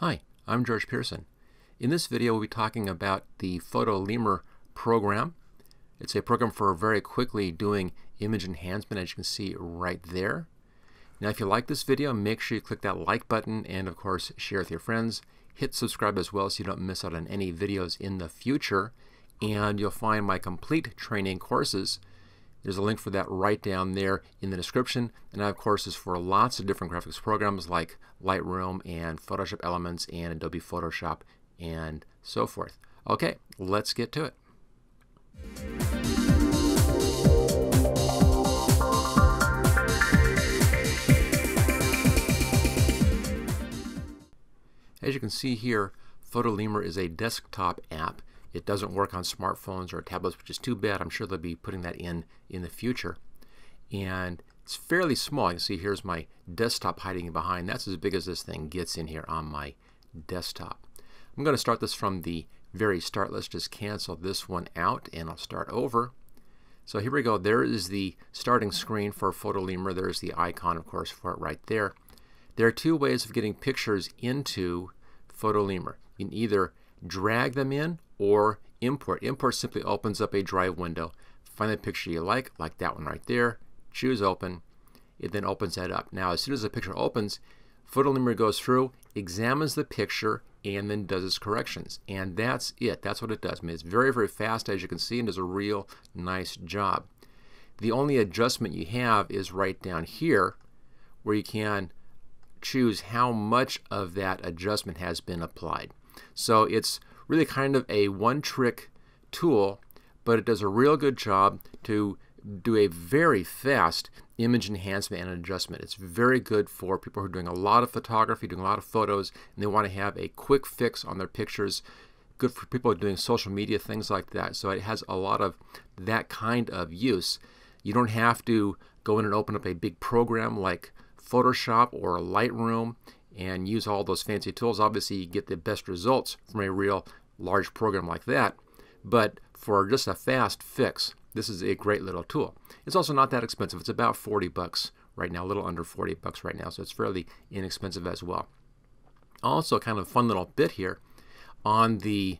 Hi, I'm George Peirson. In this video we'll be talking about the PhotoLemur program. It's a program for very quickly doing image enhancement as you can see right there. Now if you like this video make sure you click that like button and of course share with your friends. Hit subscribe as well so you don't miss out on any videos in the future and you'll find my complete training courses there's a link for that right down there in the description. And that, of course, is for lots of different graphics programs like Lightroom and Photoshop Elements and Adobe Photoshop and so forth. Okay, let's get to it. As you can see here, PhotoLemur is a desktop app it doesn't work on smartphones or tablets, which is too bad. I'm sure they'll be putting that in in the future. And it's fairly small. You can see here's my desktop hiding behind. That's as big as this thing gets in here on my desktop. I'm going to start this from the very start. Let's just cancel this one out and I'll start over. So here we go. There is the starting screen for PhotoLemur. There's the icon, of course, for it right there. There are two ways of getting pictures into PhotoLemur. You can either drag them in or import. Import simply opens up a drive window. Find the picture you like, like that one right there, choose open, it then opens that up. Now as soon as the picture opens, PhotoLemur goes through, examines the picture, and then does its corrections. And that's it. That's what it does. I mean, it's very, very fast as you can see and does a real nice job. The only adjustment you have is right down here where you can choose how much of that adjustment has been applied. So it's really kind of a one-trick tool, but it does a real good job to do a very fast image enhancement and adjustment. It's very good for people who are doing a lot of photography, doing a lot of photos, and they want to have a quick fix on their pictures. Good for people doing social media, things like that. So it has a lot of that kind of use. You don't have to go in and open up a big program like Photoshop or Lightroom and use all those fancy tools. Obviously, you get the best results from a real large program like that. But for just a fast fix, this is a great little tool. It's also not that expensive. It's about 40 bucks right now, a little under 40 bucks right now, so it's fairly inexpensive as well. Also, kind of fun little bit here on the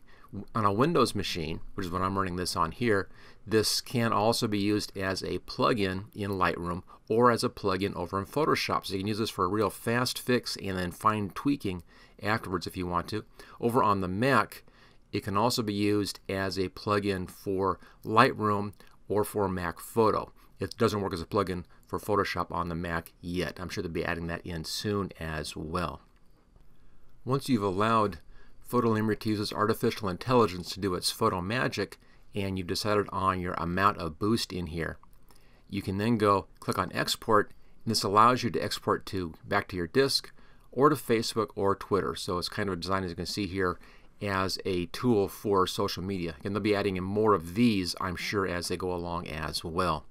on a Windows machine, which is what I'm running this on here, this can also be used as a plugin in Lightroom or as a plugin over in Photoshop. So you can use this for a real fast fix and then fine tweaking afterwards if you want to. Over on the Mac, it can also be used as a plugin for Lightroom or for Mac Photo. It doesn't work as a plugin for Photoshop on the Mac yet. I'm sure they'll be adding that in soon as well. Once you've allowed PhotoLemur uses artificial intelligence to do its photo magic and you've decided on your amount of boost in here, you can then go click on export and this allows you to export to back to your disk or to Facebook or Twitter. So it's kind of designed as you can see here as a tool for social media. And they'll be adding in more of these, I'm sure, as they go along as well.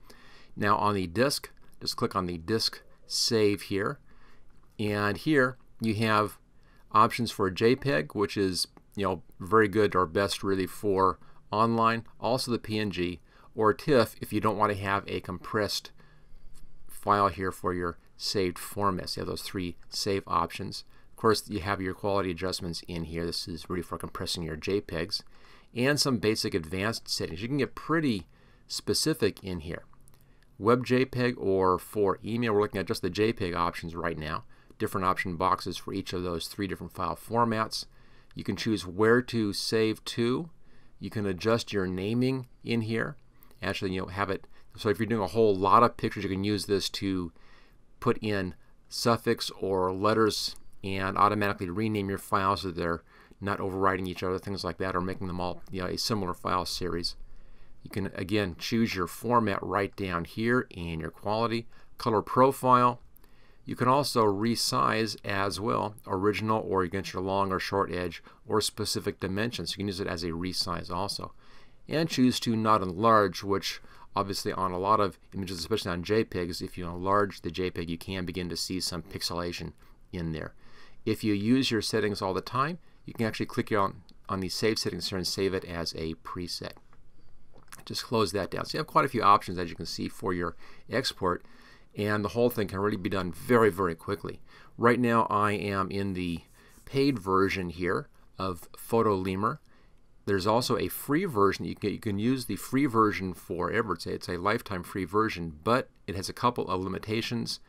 Now on the disk, just click on the disk save here. And here you have options for JPEG, which is you know very good or best really for online. Also the PNG or TIFF if you don't want to have a compressed file here for your saved format. So you have those three save options Of course, you have your quality adjustments in here. This is really for compressing your JPEGs. And some basic advanced settings. You can get pretty specific in here. Web JPEG or for email, we're looking at just the JPEG options right now. Different option boxes for each of those three different file formats. You can choose where to save to. You can adjust your naming in here. Actually, you know, have it, so if you're doing a whole lot of pictures, you can use this to put in suffix or letters and automatically rename your files so they're not overriding each other, things like that, or making them all you know, a similar file series. You can again choose your format right down here and your quality, color profile. You can also resize as well, original or against your long or short edge or specific dimensions. You can use it as a resize also. And choose to not enlarge, which obviously on a lot of images, especially on JPEGs, if you enlarge the JPEG, you can begin to see some pixelation in there. If you use your settings all the time, you can actually click on, on the Save Settings here and save it as a preset. Just close that down. So you have quite a few options, as you can see, for your export, and the whole thing can really be done very, very quickly. Right now I am in the paid version here of PhotoLemur. There's also a free version. You can, you can use the free version forever. It's a, it's a lifetime free version, but it has a couple of limitations.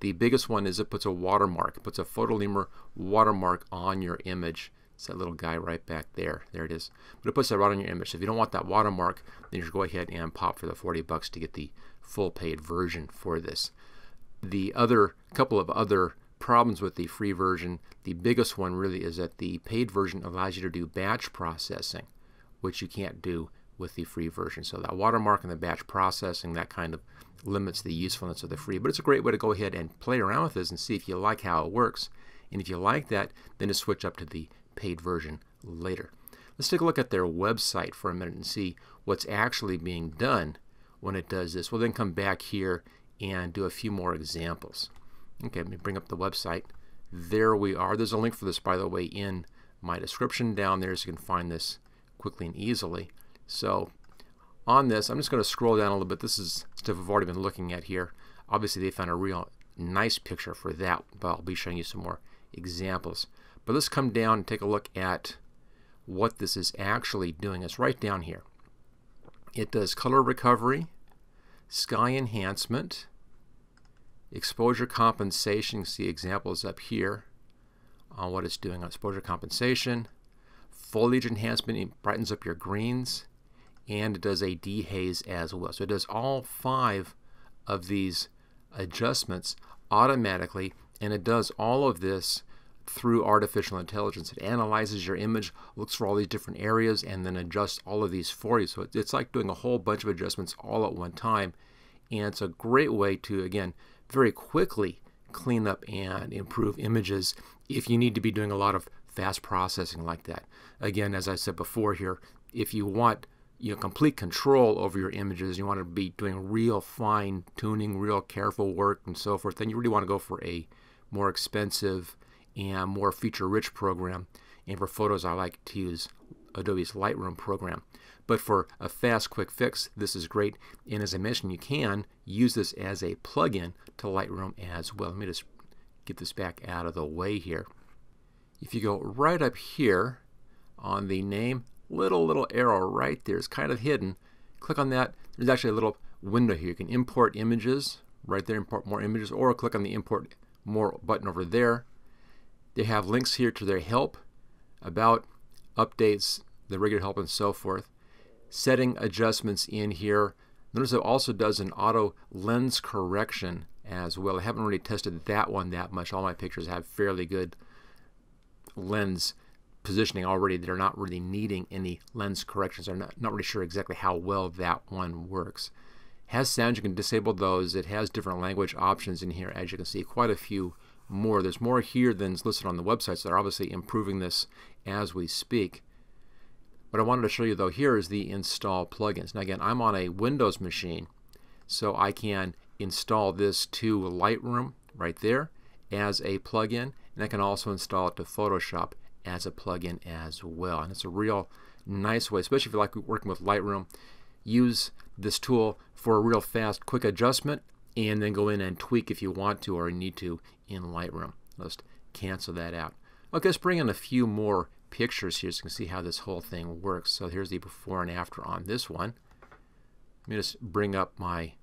The biggest one is it puts a watermark. It puts a PhotoLemur watermark on your image. It's that little guy right back there. There it is. But it puts that right on your image. So if you don't want that watermark, then you should go ahead and pop for the 40 bucks to get the full paid version for this. The other couple of other problems with the free version, the biggest one really is that the paid version allows you to do batch processing, which you can't do with the free version. So that watermark and the batch processing, that kind of limits the usefulness of the free. But it's a great way to go ahead and play around with this and see if you like how it works. And if you like that, then to switch up to the paid version later. Let's take a look at their website for a minute and see what's actually being done when it does this. We'll then come back here and do a few more examples. Okay, let me bring up the website. There we are. There's a link for this, by the way, in my description down there so you can find this quickly and easily. So on this, I'm just going to scroll down a little bit. This is stuff I've already been looking at here. Obviously, they found a real nice picture for that, but I'll be showing you some more examples. But let's come down and take a look at what this is actually doing. It's right down here. It does color recovery, sky enhancement, Exposure compensation, see examples up here on what it's doing on exposure compensation. Foliage enhancement, it brightens up your greens. And it does a dehaze as well. So it does all five of these adjustments automatically. And it does all of this through artificial intelligence. It analyzes your image, looks for all these different areas, and then adjusts all of these for you. So it's like doing a whole bunch of adjustments all at one time. And it's a great way to, again, very quickly clean up and improve images if you need to be doing a lot of fast processing like that. Again, as I said before here, if you want you know, complete control over your images, you want to be doing real fine tuning, real careful work and so forth, then you really want to go for a more expensive and more feature rich program. And for photos, I like to use Adobe's Lightroom program. But for a fast, quick fix, this is great. And as I mentioned, you can use this as a plugin to Lightroom as well. Let me just get this back out of the way here. If you go right up here on the name, little, little arrow right there is kind of hidden. Click on that. There's actually a little window here. You can import images right there, import more images, or click on the import more button over there. They have links here to their help, about, updates, the regular help, and so forth setting adjustments in here. Notice it also does an auto lens correction as well. I haven't really tested that one that much. All my pictures have fairly good lens positioning already. They're not really needing any lens corrections. I'm not, not really sure exactly how well that one works. Has sounds, you can disable those. It has different language options in here, as you can see, quite a few more. There's more here than is listed on the website, so they're obviously improving this as we speak. What I wanted to show you though here is the install plugins. Now again, I'm on a Windows machine, so I can install this to Lightroom right there as a plugin, and I can also install it to Photoshop as a plugin as well. And it's a real nice way, especially if you like working with Lightroom, use this tool for a real fast, quick adjustment, and then go in and tweak if you want to or need to in Lightroom. Let's cancel that out. Okay, let's bring in a few more pictures here so you can see how this whole thing works. So here's the before and after on this one. Let me just bring up my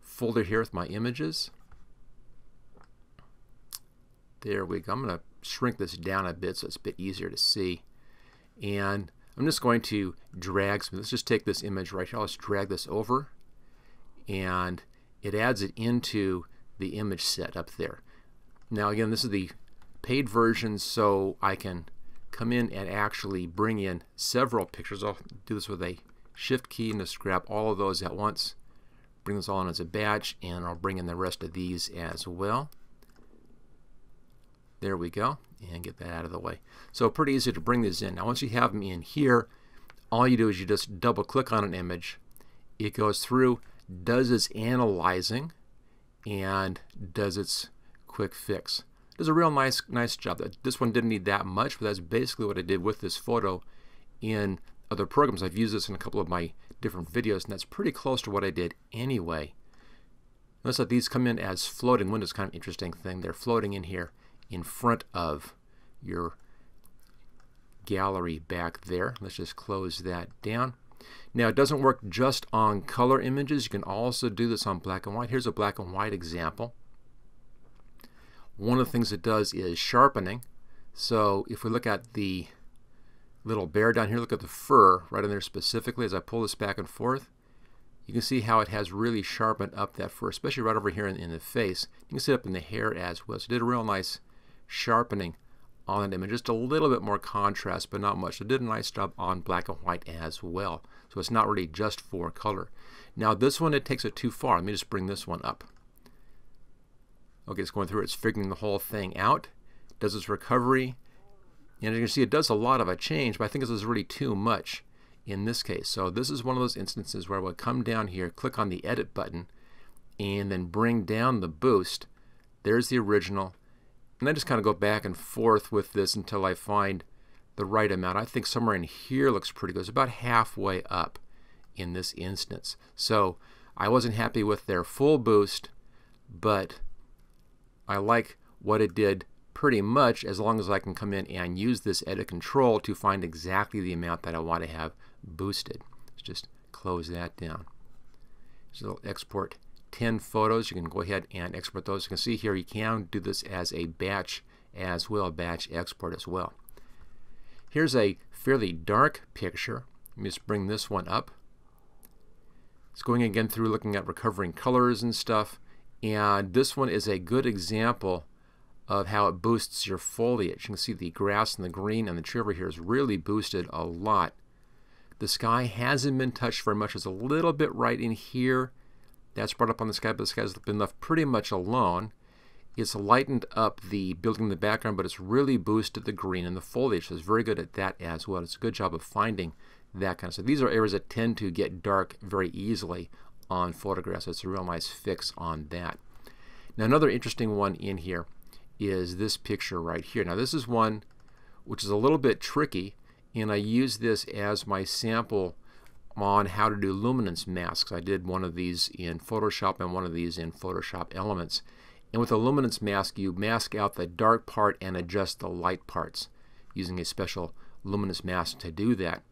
folder here with my images. There we go. I'm going to shrink this down a bit so it's a bit easier to see. And I'm just going to drag some. Let's just take this image right here. Let's drag this over. And it adds it into the image set up there. Now again, this is the paid version so I can come in and actually bring in several pictures. I'll do this with a shift key and just grab all of those at once. Bring this all in as a batch and I'll bring in the rest of these as well. There we go and get that out of the way. So pretty easy to bring these in. Now once you have them in here, all you do is you just double click on an image. It goes through, does its analyzing, and does its quick fix does a real nice nice job. This one didn't need that much, but that's basically what I did with this photo in other programs. I've used this in a couple of my different videos, and that's pretty close to what I did anyway. Notice that these come in as floating windows, kind of interesting thing. They're floating in here in front of your gallery back there. Let's just close that down. Now it doesn't work just on color images. You can also do this on black and white. Here's a black and white example. One of the things it does is sharpening. So if we look at the little bear down here, look at the fur right in there specifically as I pull this back and forth. You can see how it has really sharpened up that fur, especially right over here in, in the face. You can see it up in the hair as well. So it did a real nice sharpening on that image. Just a little bit more contrast, but not much. So it did a nice job on black and white as well. So it's not really just for color. Now this one, it takes it too far. Let me just bring this one up. Okay, it's going through, it's figuring the whole thing out. Does its recovery. And as you can see, it does a lot of a change, but I think this is really too much in this case. So this is one of those instances where I would come down here, click on the edit button, and then bring down the boost. There's the original. And I just kind of go back and forth with this until I find the right amount. I think somewhere in here looks pretty good. It's about halfway up in this instance. So I wasn't happy with their full boost, but I like what it did pretty much as long as I can come in and use this edit control to find exactly the amount that I want to have boosted. Let's just close that down. So export 10 photos. You can go ahead and export those. You can see here you can do this as a batch as well, batch export as well. Here's a fairly dark picture. Let me just bring this one up. It's going again through looking at recovering colors and stuff. And this one is a good example of how it boosts your foliage. You can see the grass and the green and the tree over here is really boosted a lot. The sky hasn't been touched very much. It's a little bit right in here. That's brought up on the sky, but the sky's been left pretty much alone. It's lightened up the building in the background, but it's really boosted the green and the foliage. So it's very good at that as well. It's a good job of finding that kind of stuff. These are areas that tend to get dark very easily on photographs. It's a real nice fix on that. Now another interesting one in here is this picture right here. Now this is one which is a little bit tricky and I use this as my sample on how to do luminance masks. I did one of these in Photoshop and one of these in Photoshop Elements. And with a luminance mask you mask out the dark part and adjust the light parts using a special luminance mask to do that.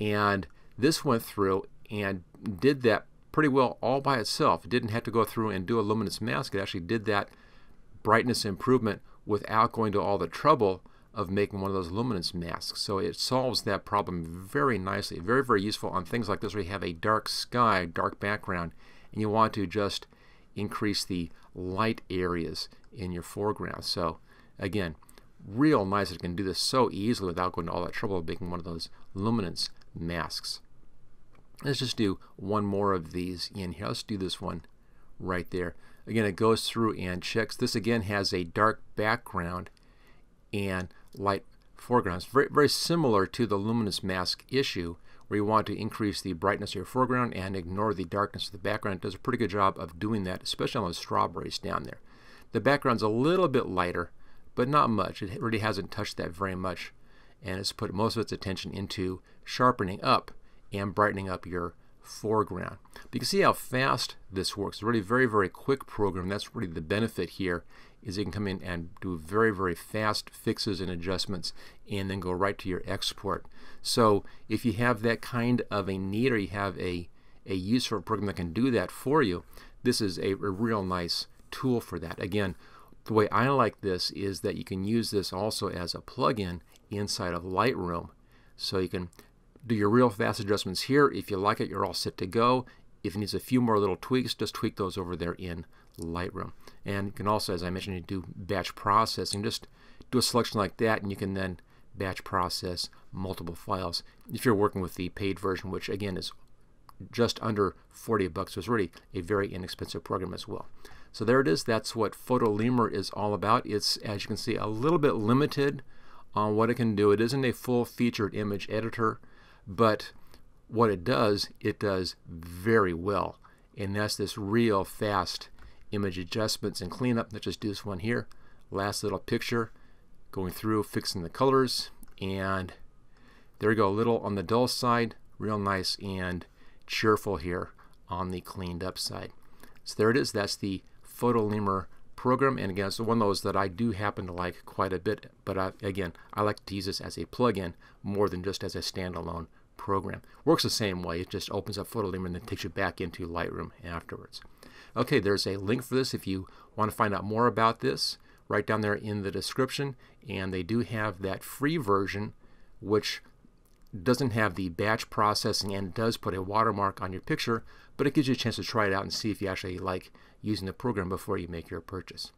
And this went through and did that pretty well all by itself. It didn't have to go through and do a luminance mask. It actually did that brightness improvement without going to all the trouble of making one of those luminance masks. So it solves that problem very nicely. Very, very useful on things like this where you have a dark sky, dark background, and you want to just increase the light areas in your foreground. So again, real nice. It can do this so easily without going to all that trouble of making one of those luminance masks. Let's just do one more of these in here. Let's do this one right there. Again, it goes through and checks. This again has a dark background and light foreground. It's very, very similar to the luminance mask issue where you want to increase the brightness of your foreground and ignore the darkness of the background. It does a pretty good job of doing that, especially on those strawberries down there. The background's a little bit lighter, but not much. It really hasn't touched that very much, and it's put most of its attention into sharpening up and brightening up your foreground. But you can see how fast this works. It's really very, very quick program. That's really the benefit here is you can come in and do very, very fast fixes and adjustments and then go right to your export. So if you have that kind of a need or you have a, a use for a program that can do that for you, this is a, a real nice tool for that. Again, the way I like this is that you can use this also as a plug-in inside of Lightroom. So you can do your real fast adjustments here. If you like it, you're all set to go. If it needs a few more little tweaks, just tweak those over there in Lightroom. And you can also, as I mentioned, you do batch processing. Just do a selection like that, and you can then batch process multiple files. If you're working with the paid version, which again is just under 40 bucks, so it's really a very inexpensive program as well. So there it is. That's what PhotoLemur is all about. It's, as you can see, a little bit limited on what it can do. It isn't a full-featured image editor, but what it does, it does very well. And that's this real fast image adjustments and cleanup. Let's just do this one here. Last little picture, going through, fixing the colors, and there we go, a little on the dull side, real nice and cheerful here on the cleaned up side. So there it is. That's the PhotoLemur program, and again, it's one of those that I do happen to like quite a bit. But I, again, I like to use this as a plugin more than just as a standalone program. Works the same way. It just opens up Photolemur and then takes you back into Lightroom afterwards. Okay, there's a link for this if you want to find out more about this. Right down there in the description, and they do have that free version, which doesn't have the batch processing and does put a watermark on your picture, but it gives you a chance to try it out and see if you actually like using the program before you make your purchase.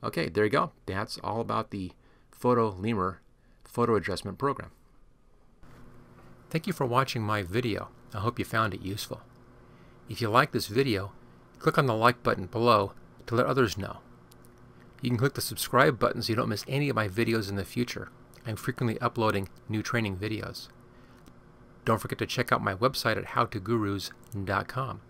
Okay, there you go. That's all about the Photolemur photo adjustment program. Thank you for watching my video. I hope you found it useful. If you like this video, click on the like button below to let others know. You can click the subscribe button so you don't miss any of my videos in the future. I'm frequently uploading new training videos. Don't forget to check out my website at howtogurus.com.